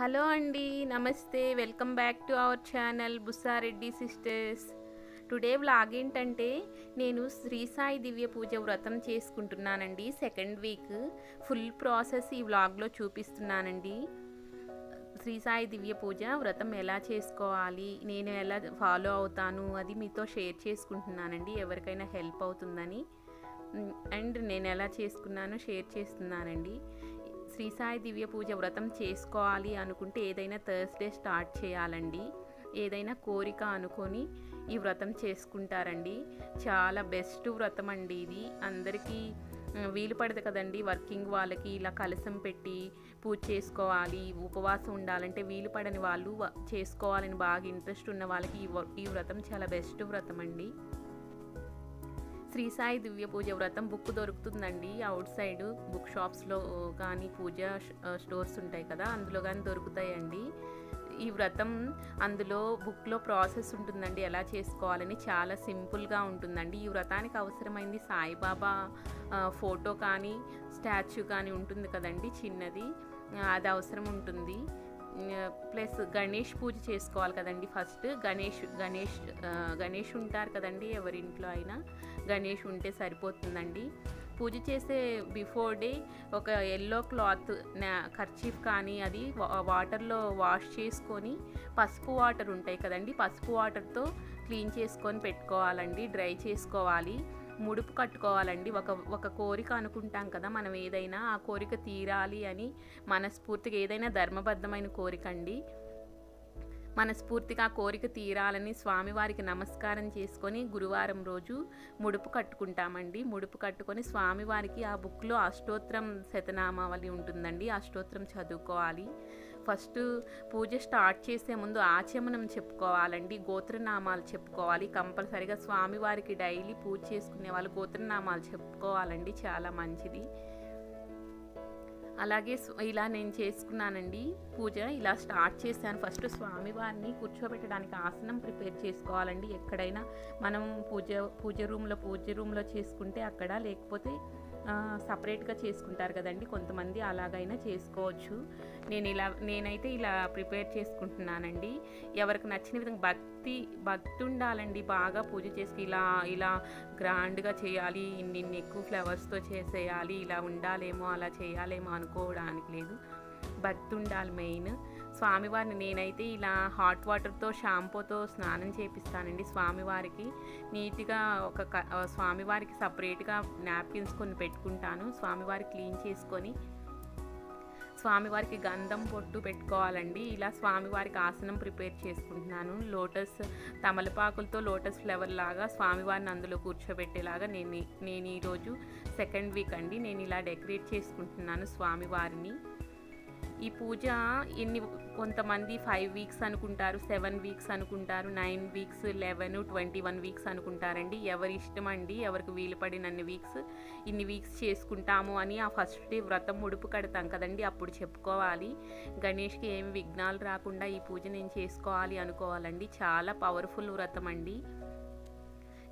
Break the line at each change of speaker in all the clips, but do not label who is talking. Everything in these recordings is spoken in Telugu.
హలో అండి నమస్తే. Welcome back to our channel Bussareddy sisters. Today vlog ఏంటంటే నేను శ్రీ సాయి దివ్య పూజ వ్రతం చేసుకుంటున్నానండి. సెకండ్ వీక్ ఫుల్ ప్రాసెస్ ఈ వ్లాగ్లో చూపిస్తున్నానండి. శ్రీ సాయి దివ్య పూజ వ్రతం ఎలా చేసుకోవాలి నేను ఎలా ఫాలో అవుతాను అది మీతో షేర్ చేసుకుంటున్నానండి. ఎవరికైనా హెల్ప్ అవుతుందని. అండ్ నేను ఎలా చేసుకున్నానో షేర్ చేస్తున్నానండి. శ్రీ సాయి దివ్య పూజ వ్రతం చేసుకోవాలి అనుకుంటే ఏదైనా థర్స్డే స్టార్ట్ చేయాలండి. ఏదైనా కోరిక అనుకొని ఈ వ్రతం చేసుకుంటారండి. చాలా బెస్ట్ వ్రతం అండి ఇది. అందరికీ వీలు పడదు కదండి వర్కింగ్ వాళ్ళకి ఇలా కలసం పెట్టి పూజ చేసుకోవాలి ఉపవాసం ఉండాలంటే వీలు పడని వాళ్ళు వ- చేసుకోవాలని బాగా ఇంట్రెస్ట్ ఉన్న వాళ్ళకి ఈ ఈ వ్రతం చాలా బెస్ట్ వ్రతం అండి శ్రీ సాయి దివ్య పూజ వ్రతం బుక్ దొరుకుతుందండి. అవుట్ సైడ్ బుక్ షాప్స్లో కానీ పూజ స్టోర్స్ ఉంటాయి కదా అందులో కానీ దొరుకుతాయండి. ఈ వ్రతం అందులో బుక్లో ప్రాసెస్ ఉంటుందండి ఎలా చేసుకోవాలని చాలా సింపుల్గా ఉంటుందండి. ఈ వ్రతానికి అవసరమైంది సాయిబాబా ఫోటో కానీ స్టాచ్యూ కానీ ఉంటుంది కదండి చిన్నది అది అవసరం ఉంటుంది. ప్లస్ గణేష్ పూజ చేసుకోవాలి కదండి ఫస్ట్. గణేష్ గణేష్ గణేష్ ఉంటారు కదండి ఎవరింట్లో అయినా. గణేష్ ఉంటే సరిపోతుందండి. పూజ చేసే బిఫోర్ డే ఒక ఎల్లో క్లాత్ ఖర్చీఫ్ కానీ అది వాటర్లో వాష్ చేసుకొని పసుపు వాటర్ ఉంటాయి కదండి పసుపు వాటర్తో క్లీన్ చేసుకొని పెట్టుకోవాలండి డ్రై చేసుకోవాలి. ముడుపు కట్టుకోవాలండి. ఒక ఒక కోరిక అనుకుంటాం కదా మనం ఏదైనా ఆ కోరిక తీరాలి అని మనస్ఫూర్తిగా ఏదైనా ధర్మబద్ధమైన కోరిక అండి. మనస్ఫూర్తిగా కోరిక తీరాలని స్వామివారికి నమస్కారం చేసుకొని గురువారం రోజు ముడుపు కట్టుకుంటామండి. ముడుపు కట్టుకొని స్వామివారికి ఆ బుక్లో అష్టోత్తరం శతనామావళి ఉంటుందండి. అష్టోత్తరం చదువుకోవాలి. ఫస్ట్ పూజ స్టార్ట్ చేసే ముందు ఆచమనం చెప్పుకోవాలండి. గోత్రనామాలు చెప్పుకోవాలి. కంపల్సరిగా స్వామివారికి డైలీ పూజ చేసుకునే వాళ్ళు గోత్రనామాలు చెప్పుకోవాలండి. చాలా మంచిది. అలాగే ఇలా నేను చేసుకున్నానండి. పూజ ఇలా స్టార్ట్ చేశాను. ఫస్ట్ స్వామివారిని కూర్చోబెట్టడానికి ఆసనం ప్రిపేర్ చేసుకోవాలండి. ఎక్కడైనా మనం పూజ పూజ రూమ్లో పూజ రూమ్లో చేసుకుంటే అక్కడ లేకపోతే సపరేట్గా చేసుకుంటారు కదండి. కొంతమంది అలాగైనా చేసుకోవచ్చు. నేను ఇలా నేనైతే ఇలా ప్రిపేర్ చేసుకుంటున్నానండి. ఎవరికి నచ్చిన విధంగా భక్తి భక్తి ఉండాలండి బాగా పూజ చేసి ఇలా ఇలా గ్రాండ్గా చేయాలి. ఇన్ని ఇన్ని ఎక్కువ ఫ్లవర్స్తో చేసేయాలి. ఇలా ఉండాలేమో అలా చేయాలేమో అనుకోవడానికి లేదు. భక్తి ఉండాలి మెయిన్. స్వామివారిని నేనైతే ఇలా హాట్ వాటర్తో షాంపూతో స్నానం చేపిస్తానండి స్వామివారికి. నీట్గా ఒక క- స్వామివారికి సపరేట్గా నాప్కిన్స్ కొన్ని పెట్టుకుంటాను. స్వామివారి క్లీన్ చేసుకొని స్వామివారికి గంధం పొట్టు పెట్టుకోవాలండి. ఇలా స్వామివారికి ఆసనం ప్రిపేర్ చేసుకుంటున్నాను. లోటస్ తమలపాకులతో లోటస్ ఫ్లవర్ లాగా స్వామివారిని అందులో కూర్చోబెట్టేలాగా నేను నేను ఈరోజు సెకండ్ వీక్ అండి. నేను ఇలా డెకరేట్ చేసుకుంటున్నాను స్వామివారిని. ఈ పూజ ఎన్ని కొంతమంది ఫైవ్ వీక్స్ అనుకుంటారు సెవెన్ వీక్స్ అనుకుంటారు nine weeks eleven twenty one weeks అనుకుంటారండి. ఎవరి ఇష్టం అండి? ఎవరికి వీలు పడినన్ని వీక్స్ ఇన్ని వీక్స్ చేసుకుంటాము అని ఆ ఫస్ట్ డే వ్రతం ముడుపు కడతాం కదండి. అప్పుడు చెప్పుకోవాలి. గణేష్కి ఏమి విఘ్నాలు రాకుండా ఈ పూజ నేను చేసుకోవాలి అనుకోవాలండి. చాలా పవర్ఫుల్ వ్రతం అండి.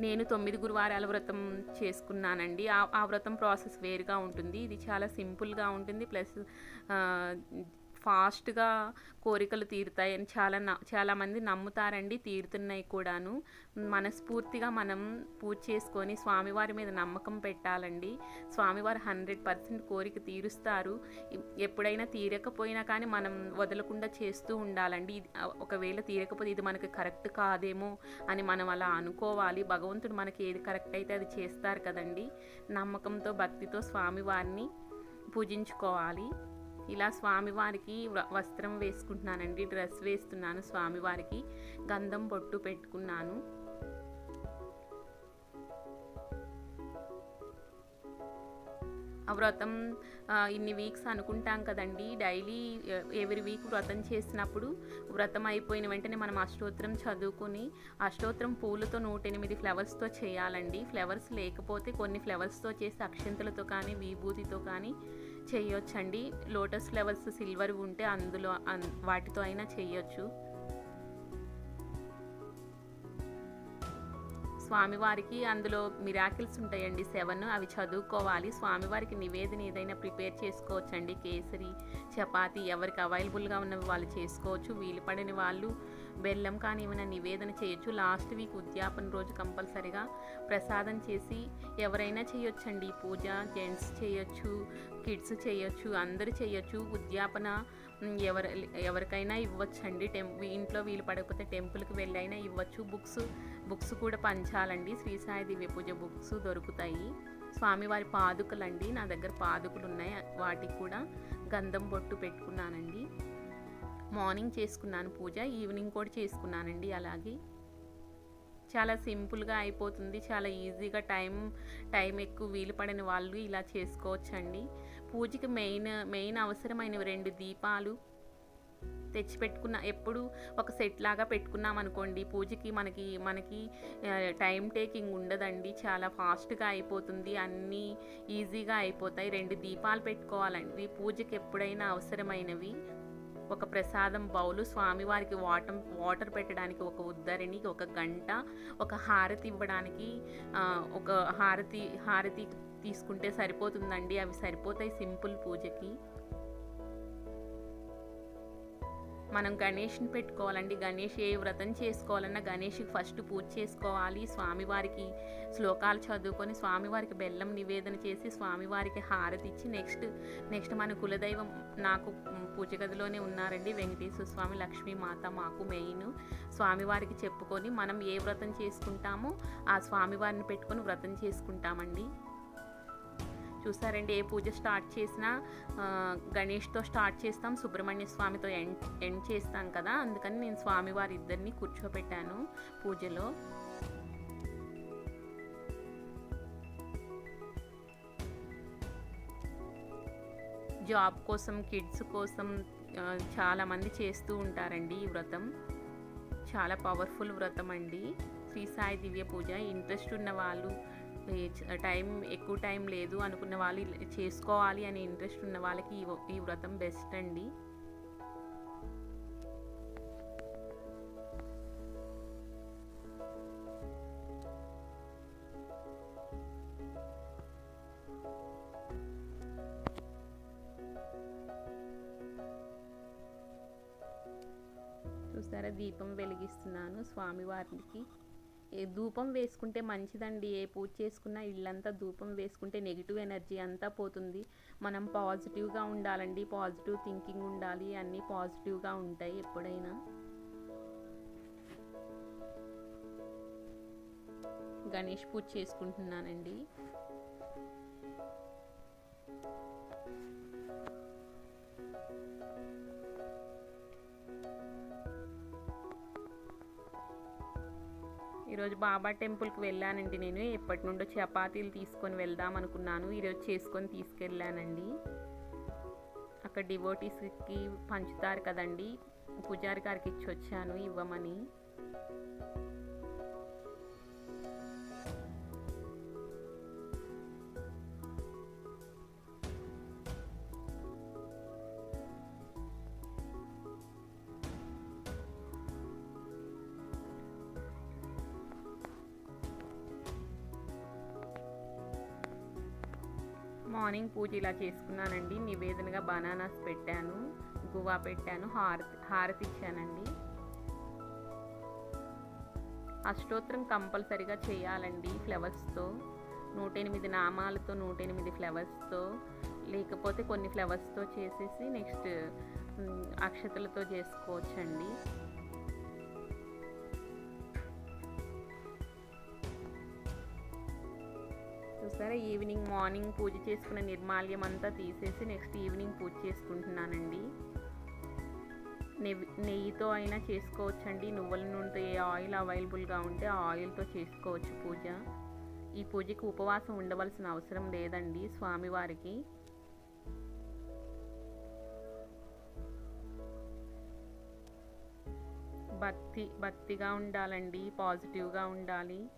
నేను తొమ్మిది గురువారాల వ్రతం చేసుకున్నానండి. ఆ ఆ వ్రతం ప్రాసెస్ వేరుగా ఉంటుంది. ఇది చాలా సింపుల్గా ఉంటుంది. ప్లస్ ఫాస్ట్గా కోరికలు తీరుతాయని చాలా న చాలామంది నమ్ముతారండి తీరుతున్నాయి కూడాను. మనస్ఫూర్తిగా మనం పూజ చేసుకొని స్వామివారి మీద నమ్మకం పెట్టాలండి. స్వామివారు హండ్రెడ్ పర్సెంట్ కోరిక తీరుస్తారు. ఎప్పుడైనా తీరకపోయినా కానీ మనం వదలకుండా చేస్తూ ఉండాలండి. ఒకవేళ తీరకపోతే ఇది మనకి కరెక్ట్ కాదేమో అని మనం అలా అనుకోవాలి. భగవంతుడు మనకి ఏది కరెక్ట్ అయితే అది చేస్తారు కదండి. నమ్మకంతో భక్తితో స్వామివారిని పూజించుకోవాలి. ఇలా స్వామివారికి వ- వస్త్రం వేసుకుంటున్నానండి డ్రెస్ వేస్తున్నాను స్వామివారికి. గంధం పొట్టు పెట్టుకున్నాను. వ్రతం ఇన్ని వీక్స్ అనుకుంటాం కదండి. డైలీ ఎవరి వీక్ వ్రతం చేసినప్పుడు వ్రతం అయిపోయిన వెంటనే మనం అష్టోత్తరం చదువుకుని అష్టోత్తరం పూలతో నూట ఎనిమిది ఫ్లవర్స్తో చేయాలండి. ఫ్లవర్స్ లేకపోతే కొన్ని ఫ్లవర్స్తో చేసి అక్షంతలతో కానీ విభూతితో కానీ చేయొచ్చండి. లోటస్ ఫ్లవర్స్ సిల్వర్ ఉంటే అందులో అన్- వాటితో అయినా చేయొచ్చు. స్వామివారికి అందులో మిరాకిల్స్ ఉంటాయండి సెవెన్. అవి చదువుకోవాలి. స్వామివారికి నివేదన ఏదైనా ప్రిపేర్ చేసుకోవచ్చండి. కేసరి చపాతి ఎవరికి అవైలబుల్గా ఉన్నవి వాళ్ళు చేసుకోవచ్చు. వీలు పడని వాళ్ళు బెల్లం కానీ ఏమైనా నివేదన చేయొచ్చు. లాస్ట్ వీక్ ఉద్యాపన రోజు కంపల్సరిగా ప్రసాదం చేసి ఎవరైనా చేయొచ్చండి. పూజ జెంట్స్ చేయొచ్చు కిడ్స్ చేయొచ్చు అందరు చేయొచ్చు. ఉద్యాపన ఎవరి ఎవరికైనా ఇవ్వచ్చండి. టెం ఇంట్లో వీలు పడకపోతే టెంపుల్కి వెళ్ళైనా ఇవ్వచ్చు. బుక్స్ బుక్స్ కూడా పంచాలండి. శ్రీ సాయి దివ్య పూజ బుక్స్ దొరుకుతాయి. స్వామివారి పాదుకలండి. నా దగ్గర పాదుకలు ఉన్నాయి వాటికి కూడా గంధం బొట్టు పెట్టుకున్నానండి. మార్నింగ్ చేసుకున్నాను పూజ ఈవినింగ్ కూడా చేసుకున్నానండి అలాగే. చాలా సింపుల్గా అయిపోతుంది చాలా ఈజీగా టైం టైం ఎక్కువ వీలు పడని వాళ్ళు ఇలా చేసుకోవచ్చండి. పూజకి మెయిన్ మెయిన్ అవసరమైనవి రెండు దీపాలు తెచ్చిపెట్టుకున్న ఎప్పుడు ఒక సెట్ లాగా పెట్టుకున్నాం అనుకోండి పూజకి మనకి మనకి టైం టేకింగ్ ఉండదండి చాలా ఫాస్ట్గా అయిపోతుంది అన్నీ ఈజీగా అయిపోతాయి. రెండు దీపాలు పెట్టుకోవాలండి పూజకి ఎప్పుడైనా అవసరమైనవి. ఒక ప్రసాదం బౌలు స్వామివారికి వాటర్ వాటర్ పెట్టడానికి ఒక ఉద్దరిని ఒక గంట ఒక హారతి ఇవ్వడానికి ఒక హారతి హారతి తీసుకుంటే సరిపోతుందండి. అవి సరిపోతాయి సింపుల్ పూజకి. మనం గణేష్ని పెట్టుకోవాలండి. గణేష్ ఏ వ్రతం చేసుకోవాలన్నా గణేష్కి ఫస్ట్ పూజ చేసుకోవాలి. స్వామివారికి శ్లోకాలు చదువుకొని స్వామివారికి బెల్లం నివేదన చేసి స్వామివారికి హారతి ఇచ్చి నెక్స్ట్ నెక్స్ట్ మన కులదైవం నాకు పూజ గదిలోనే ఉన్నారండి. వెంకటేశ్వర స్వామి లక్ష్మీ మాత మాకు మెయిన్. స్వామివారికి చెప్పుకొని మనం ఏ వ్రతం చేసుకుంటామో ఆ స్వామివారిని పెట్టుకొని వ్రతం చేసుకుంటామండి. చూసారండి ఏ పూజ స్టార్ట్ చేసినా గణేష్తో స్టార్ట్ చేస్తాం సుబ్రహ్మణ్య స్వామితో ఎండ్ ఎండ్ చేస్తాం కదా అందుకని నేను స్వామివారి ఇద్దరిని కూర్చోబెట్టాను పూజలో. జాబ్ కోసం కిడ్స్ కోసం చాలామంది చేస్తూ ఉంటారండి ఈ వ్రతం. చాలా పవర్ఫుల్ వ్రతం అండి. శ్రీ సాయి దివ్య పూజ. ఇంట్రెస్ట్ ఉన్న వాళ్ళు టైం ఎక్కువ టైం లేదు అనుకున్న వాళ్ళు చేసుకోవాలి అనే ఇంట్రెస్ట్ ఉన్న వాళ్ళకి ఈ ఈ వ్రతం బెస్ట్ అండి. చూసారా? దీపం వెలిగిస్తున్నాను స్వామివారికి ధూపం వేసుకుంటే మంచిదండి. ఏ పూజ చేసుకున్నా ఇల్లంతా ధూపం వేసుకుంటే నెగిటివ్ ఎనర్జీ అంతా పోతుంది. మనం పాజిటివ్గా ఉండాలండి. పాజిటివ్ థింకింగ్ ఉండాలి. అన్నీ పాజిటివ్గా ఉంటాయి ఎప్పుడైనా. గణేష్ పూజ చేసుకుంటున్నానండి. ఈరోజు బాబా టెంపుల్కి వెళ్ళానండి నేను. ఎప్పటి నుండో చపాతీలు తీసుకొని వెళ్దాం అనుకున్నాను. ఈరోజు చేసుకొని తీసుకెళ్ళానండి. అక్కడ డివోటీస్కి పంచుతారు కదండి. పూజారి గారికి ఇచ్చి వచ్చాను ఇవ్వమని. మార్నింగ్ పూజ ఇలా చేసుకున్నానండి. నివేదనగా బనానాస్ పెట్టాను గువా పెట్టాను హారతి హారతి ఇచ్చానండి. అష్టోత్తరం కంపల్సరిగా చేయాలండి ఫ్లవర్స్తో. నూట ఎనిమిది నామాలతో నూట ఎనిమిది ఫ్లవర్స్తో. లేకపోతే కొన్ని ఫ్లవర్స్తో చేసేసి నెక్స్ట్ అక్షతలతో చేసుకోవచ్చండి. చూసారా ఈవినింగ్ మార్నింగ్ పూజ చేసుకున్న నిర్మాల్యం అంతా తీసేసి నెక్స్ట్ ఈవినింగ్ పూజ చేసుకుంటున్నానండి. నెయ్యి నెయ్యితో అయినా చేసుకోవచ్చండి. నువ్వుల నూనెతో ఏ ఆయిల్ అవైలబుల్గా ఉంటే ఆ ఆయిల్తో చేసుకోవచ్చు పూజ. ఈ పూజకి ఉపవాసం ఉండవలసిన అవసరం లేదండి స్వామివారికి. భక్తి భక్తిగా ఉండాలండి పాజిటివ్గా ఉండాలి.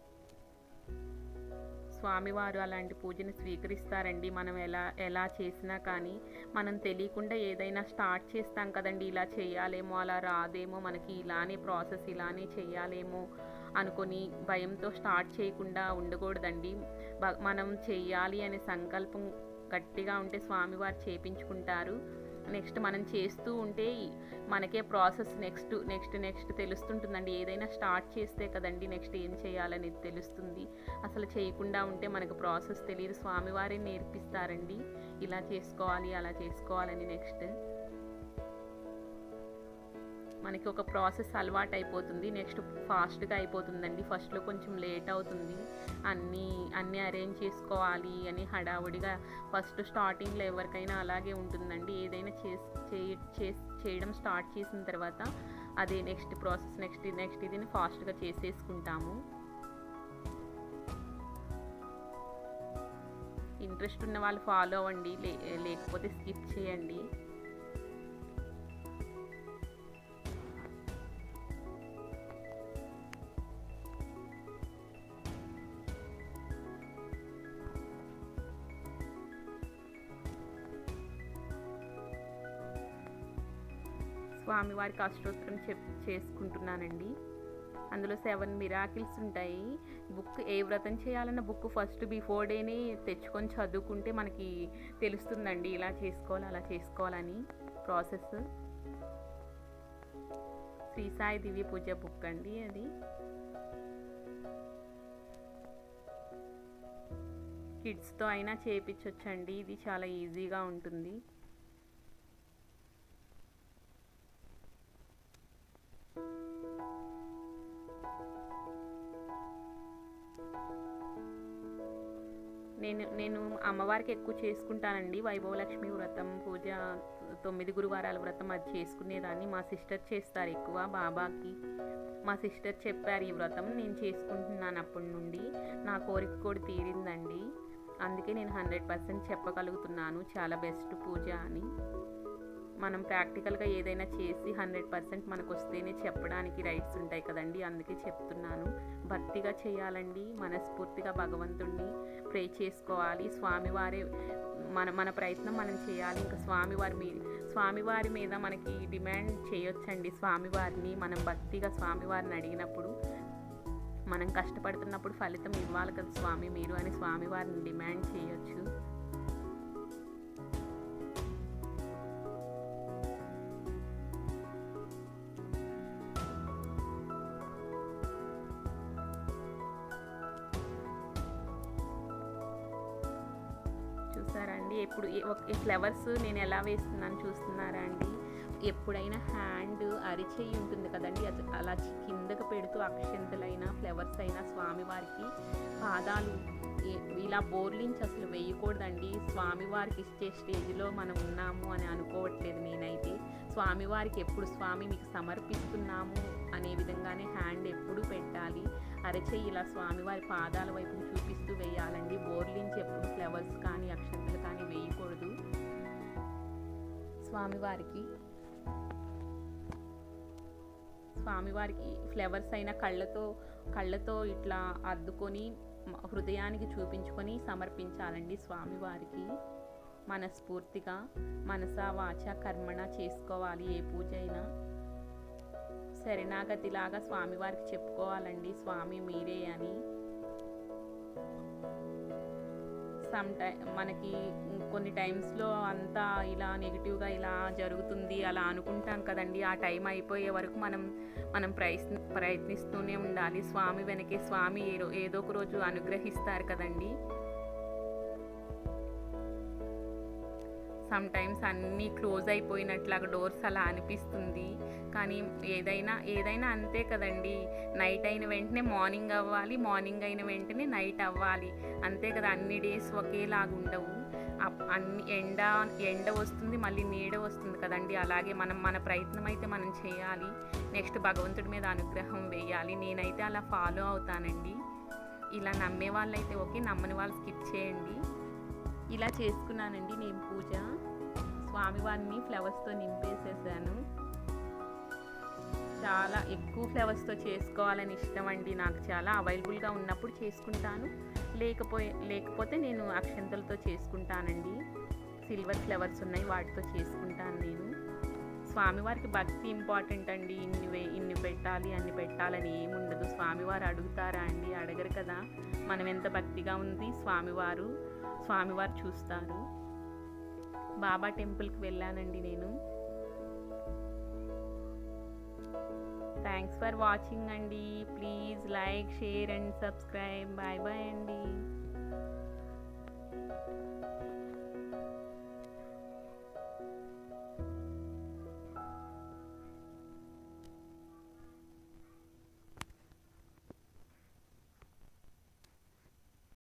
స్వామివారు అలాంటి పూజను స్వీకరిస్తారండి. మనం ఎలా ఎలా చేసినా కానీ మనం తెలియకుండా ఏదైనా స్టార్ట్ చేస్తాం కదండి. ఇలా చేయాలేమో అలా రాదేమో మనకి ఇలానే ప్రాసెస్ ఇలానే చేయాలేమో అనుకొని భయంతో స్టార్ట్ చేయకుండా ఉండకూడదండి. బ- మనం చేయాలి అనే సంకల్పం గట్టిగా ఉంటే స్వామివారు చేపించుకుంటారు. నెక్స్ట్ మనం చేస్తూ ఉంటే మనకే ప్రాసెస్ నెక్స్ట్ నెక్స్ట్ నెక్స్ట్ తెలుస్తుంటుందండి. ఏదైనా స్టార్ట్ చేస్తే కదండి నెక్స్ట్ ఏం చేయాలనేది తెలుస్తుంది. అసలు చేయకుండా ఉంటే మనకు ప్రాసెస్ తెలియదు స్వామివారే నేర్పిస్తారండి. ఇలా చేసుకోవాలి అలా చేసుకోవాలని నెక్స్ట్. మనకి ఒక ప్రాసెస్ అలవాటు అయిపోతుంది నెక్స్ట్ ఫాస్ట్గా అయిపోతుందండి. ఫస్ట్లో కొంచెం లేట్ అవుతుంది. అన్నీ అన్నీ అరేంజ్ చేసుకోవాలి అని హడావుడిగా ఫస్ట్ స్టార్టింగ్లో ఎవరికైనా అలాగే ఉంటుందండి. ఏదైనా చేస్ చేయ- చే చేయడం స్టార్ట్ చేసిన తర్వాత అదే నెక్స్ట్ ప్రాసెస్ నెక్స్ట్ నెక్స్ట్ ఇదిని ఫాస్ట్గా చేసేసుకుంటాము. ఇంట్రెస్ట్ ఉన్న వాళ్ళు ఫాలో అవ్వండి. లే లేకపోతే స్కిప్ చేయండి. స్వామివారికి అష్టోత్తరం చెప్ చేసుకుంటున్నానండి. అందులో సెవెన్ మిరాకిల్స్ ఉంటాయి. బుక్ ఏ వ్రతం చేయాలన్న బుక్ ఫస్ట్ బిఫోర్ డేనే తెచ్చుకొని చదువుకుంటే మనకి తెలుస్తుందండి. ఇలా చేసుకోవాలి అలా చేసుకోవాలని ప్రాసెస్. శ్రీ సాయి దివ్య పూజ బుక్ అండి అది. కిడ్స్తో అయినా చేయించవచ్చండి ఇది చాలా ఈజీగా ఉంటుంది. నేను నేను అమ్మవారికి ఎక్కువ చేసుకుంటానండి. వైభవలక్ష్మి వ్రతం పూజ తొమ్మిది గురువారాల వ్రతం అది చేసుకునేదాన్ని. మా సిస్టర్ చేస్తారు ఎక్కువ బాబాకి. మా సిస్టర్ చెప్పారు ఈ వ్రతం నేను చేసుకుంటున్నాను అప్పటి నుండి. నా కోరిక కూడా తీరిందండి. అందుకే నేను హండ్రెడ్ పర్సెంట్ చెప్పగలుగుతున్నాను. చాలా బెస్ట్ పూజ అని. మనం ప్రాక్టికల్గా ఏదైనా చేసి హండ్రెడ్ పర్సెంట్ మనకు వస్తేనే చెప్పడానికి రైట్స్ ఉంటాయి కదండి అందుకే చెప్తున్నాను. భక్తిగా చేయాలండి మనస్ఫూర్తిగా భగవంతుణ్ణి ప్రే చేసుకోవాలి. స్వామివారే మన మన ప్రయత్నం మనం చేయాలి. ఇంకా స్వామివారి మీ స్వామివారి మీద మనకి డిమాండ్ చేయొచ్చండి. స్వామివారిని మనం భక్తిగా స్వామివారిని అడిగినప్పుడు మనం కష్టపడుతున్నప్పుడు ఫలితం ఇవ్వాలి కదా స్వామి మీరు అని స్వామివారిని డిమాండ్ చేయొచ్చు. ఇప్పుడు ఎప్పుడు ఫ్లవర్స్ నేను ఎలా వేస్తున్నాను చూస్తున్నారా అండి? ఎప్పుడైనా హ్యాండ్ అరిచేయి ఉంటుంది కదండి అది అలా కిందకు పెడుతూ అక్షంతలైనా ఫ్లవర్స్ అయినా స్వామివారికి పాదాలు ఇలా బోర్లించి అసలు వేయకూడదండి. స్వామివారికి ఇచ్చే స్టేజ్లో మనం ఉన్నాము అని అనుకోవట్లేదు నేనైతే. స్వామివారికి ఎప్పుడు స్వామి మీకు సమర్పిస్తున్నాము అనే విధంగానే హ్యాండ్ ఎప్పుడు పెట్టాలి? అరచేయి ఇలా స్వామివారి పాదాల వైపు చూపిస్తూ వేయాలండి. బోర్లించి ఎప్పుడు ఫ్లవర్స్ కానీ అక్షంతలు కానీ వేయకూడదు. స్వామివారికి స్వామివారికి ఫ్లవర్స్ అయిన కళ్ళతో కళ్ళతో ఇట్లా అద్దుకొని హృదయానికి చూపించుకొని సమర్పించాలండి స్వామివారికి మనస్ఫూర్తిగా మనస వాచ కర్మణ చేసుకోవాలి ఏ పూజ అయినా. శరణాగతిలాగా స్వామివారికి చెప్పుకోవాలండి. స్వామి మీరే అని. సమ్ టై మనకి కొన్ని టైమ్స్లో అంతా ఇలా నెగిటివ్గా ఇలా జరుగుతుంది అలా అనుకుంటాం కదండి. ఆ టైం అయిపోయే వరకు మనం మనం ప్రయత్ని ప్రయత్నిస్తూనే ఉండాలి. స్వామి వెనకే స్వామి ఏదో ఏదో ఒక రోజు అనుగ్రహిస్తారు కదండి. సమ్ టైమ్స్ అన్నీ క్లోజ్ అయిపోయినట్లాగా డోర్స్ అలా అనిపిస్తుంది. కానీ ఏదైనా ఏదైనా అంతే కదండి. నైట్ అయిన వెంటనే మార్నింగ్ అవ్వాలి మార్నింగ్ అయిన వెంటనే నైట్ అవ్వాలి. అంతే కదా అన్ని డేస్ ఒకేలాగా ఉండవు అన్ని ఎండ ఎండ వస్తుంది మళ్ళీ నీడ వస్తుంది కదండి. అలాగే మనం మన ప్రయత్నం అయితే మనం చేయాలి. నెక్స్ట్ భగవంతుడి మీద అనుగ్రహం వేయాలి. నేనైతే అలా ఫాలో అవుతానండి. ఇలా నమ్మే వాళ్ళైతే ఓకే నమ్మని వాళ్ళు స్కిప్ చేయండి. ఇలా చేసుకున్నానండి నేను పూజ. స్వామివారిని ఫ్లవర్స్తో నింపేసేసాను. చాలా ఎక్కువ ఫ్లవర్స్తో చేసుకోవాలని ఇష్టం అండి నాకు చాలా. అవైలబుల్గా ఉన్నప్పుడు చేసుకుంటాను. లేకపోయి లేకపోతే నేను అక్షంతలతో చేసుకుంటానండి. సిల్వర్ ఫ్లవర్స్ ఉన్నాయి వాటితో చేసుకుంటాను నేను. స్వామివారికి భక్తి ఇంపార్టెంట్ అండి. ఇన్ని వే- ఇన్ని పెట్టాలి అన్ని పెట్టాలని ఏముండదు స్వామివారు అడుగుతారా అండి? అడగరు కదా. మనం ఎంత భక్తిగా ఉంది స్వామివారు స్వామివారు చూస్తారు. బాబా టెంపుల్కి వెళ్ళానండి నేను. థ్యాంక్స్ ఫర్ వాచింగ్ అండి. Please like share and subscribe bye bye అండి.